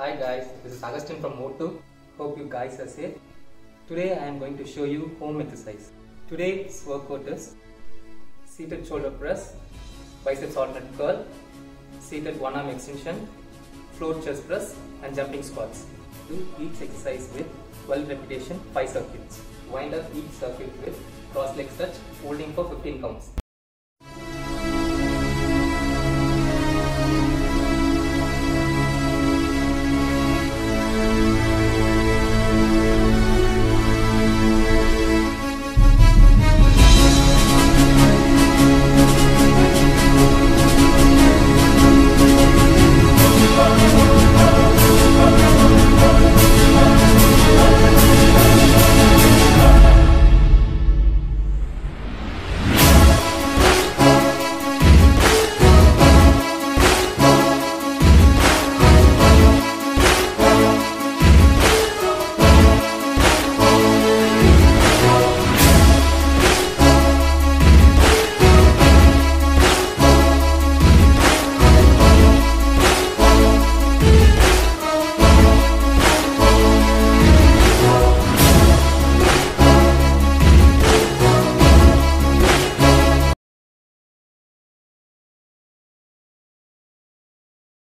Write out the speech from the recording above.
Hi guys, this is Agustin from O2. Hope you guys are safe. Today I am going to show you home exercise. Today's workout is seated shoulder press, biceps alternate curl, seated one arm extension, floor chest press and jumping squats. Do each exercise with 12 repetition 5 circuits. Wind up each circuit with cross leg stretch holding for 15 counts.